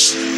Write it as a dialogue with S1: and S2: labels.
S1: Peace.